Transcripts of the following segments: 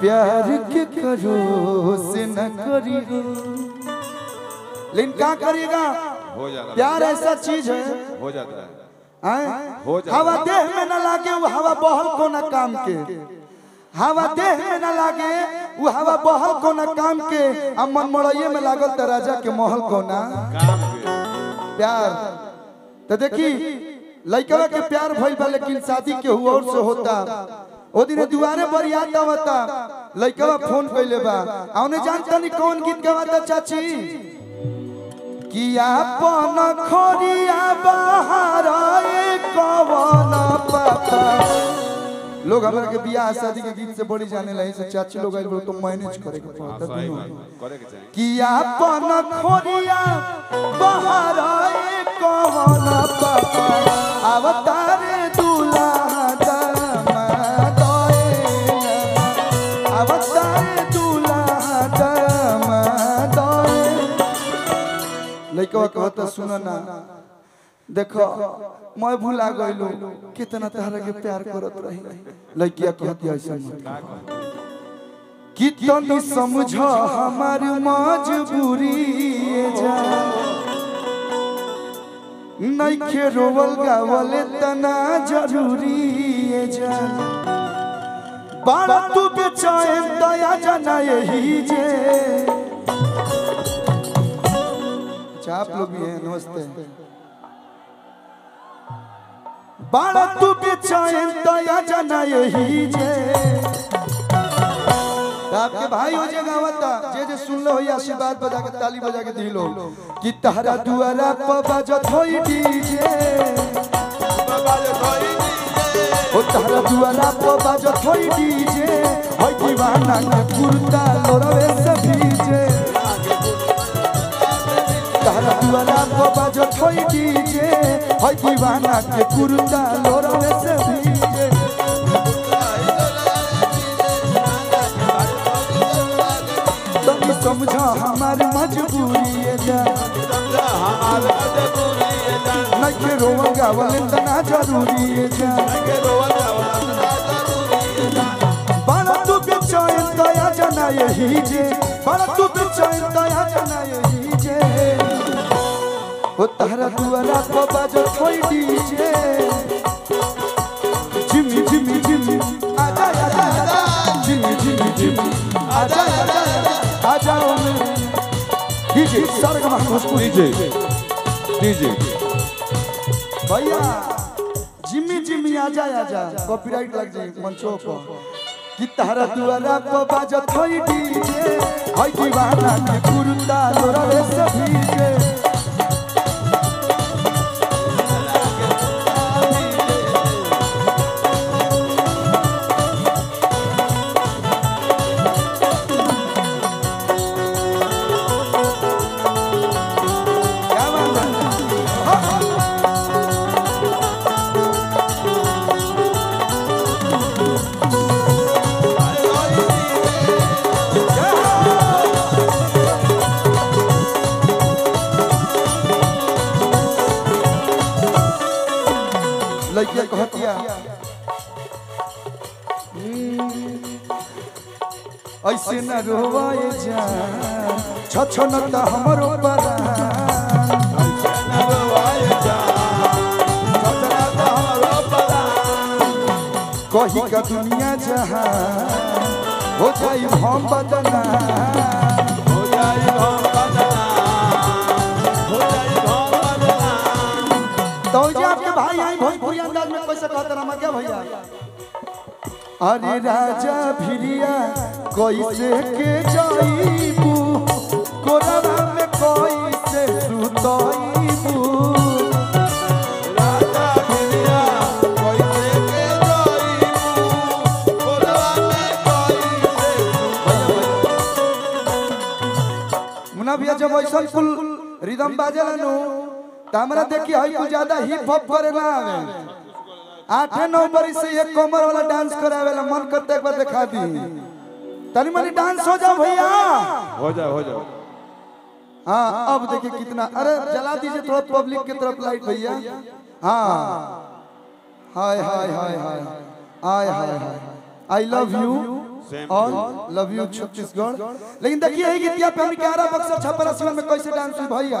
प्यार के करो से न करियो लेकिन क्या करिएगा। हो जाता प्यार ऐसा चीज़ है। हो जाता है। हैं? हो जाता हवा देह में न लागे वो हवा बहल को न काम के। हवा देह में न लागे वो हवा बहल को न काम के। आ मन मड़इये में लागल त राजा के महल को ना। प्यार। तो देखी लड़कवा के प्यार भइल बा लेकिन शादी के हुआ और से होता। ओ दिन दुआरे पर याद आवता लड़कवा फ़ोन कइले बा आउने जानता नहीं कौन गीत गवाता चाची? कि आपन खोरिया बाहर कवन पापा लोग हमरा के बियाह शादी के गीत से बड़ी जाने लगे से चाची लोग आइल तो मैनेज करे के पड़ता दुनू बात करे के चाहिए कि आपन खोरिया बाहर कवन पापा अवतारे लइकवा कहता सुन ना। देखो, मैं भूला गइलो कितना तहरा के प्यार करत रही। लइकिया कहती, ऐसा मत कितनी समझ, हमार मजबूरी नइखे रोवल गावल तना ज़रूरी जा। बाड़ा तू बेचैन दया जना यही जे। लोग हैं बाड़ा तू बेचैन दया जना यही जे। आपके भाई हो जाएगा आवता जे जे सुन लो, या आशीर्वाद बजा के ताली बजा के दिलो कि तहरा दुआरा पर बजत होई डीजे। ओ तहरा दुआरा पर बजत होई डीजे। होई दीवाना के कुर्ता लोरवे से भीजे तहरा दुआरा पर डीजे होई दीवाना के कुर्ता लोरवे से भीजे तभी समझा हमारी मजबूरी ये जा नखे रोवा गावल तना ज़रूरी ये जा बड़ा तू बेचैन दया जना यही जे बड़ा तू बेचैन ओ तहरा दुआरा को बाजो कोई डीजे जिमी जिमी जिमी आजा आजा आजा जिमी जिमी जिमी आजा आजा आजा आजा DJ Sargam Bhojpuri DJ DJ भैया जिम्मी जिम्मी आजा आजा कॉपीराइट लग जाए मंचों पर कि तारा दुआरा पर बाजत होई डीजे होई दीवाना के कुर्ता लोरवे से कहतिया "हम्म, ऐसे न रोवाए जा। छछन त हमरो परान। कही का दुनिया जहाँ हो जाई हम बदना भाई भोजपुरी अंदाज में कैसे कहता रमा क्या भैया अरे राजा भिरिया कैसे के जाईबू कोरवा में कैसे सुतईबू मुन्ना भैया जब ऐसा कुल रिदम बाजेला नु हमरा देखी हई कुछ ज़्यादा हिप हॉप करे ना आवे। आठे नौ बरी से एक कमर वाला डांस करावेला मन करते एक बार दिखा दी। तनी मनी डांस हो जाओ भैया। हो जाओ हो जाओ। हाँ अब देखिए कितना अरे जला दीजिए थोड़ा पब्लिक की तरफ़ लाइट भैया। हाँ। Hi hi hi hi. Hi hi. Hi I love you all love you Chhattisgarh लेकिन देखिए गीतिया पे हम ग्यारह बक्सर छप्पर में कैसे डांस हुई भैया?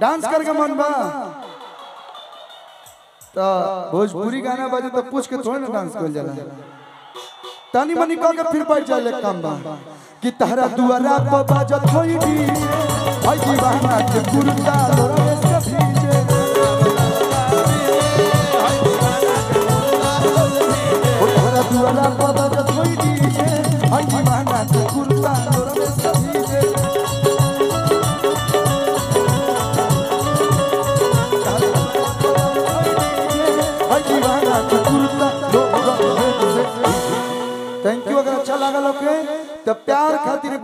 डांस करके मन बा तो भोजपुरी गाना बजे तो पूछ के थोड़ा ना डांस कर जाला। तनी मनी कह के फिर बैठ जाए काम बा कि तहरा दुआरा पर बजत होई दी भाई दीवाना के कुर्ता तो प्यार खातिर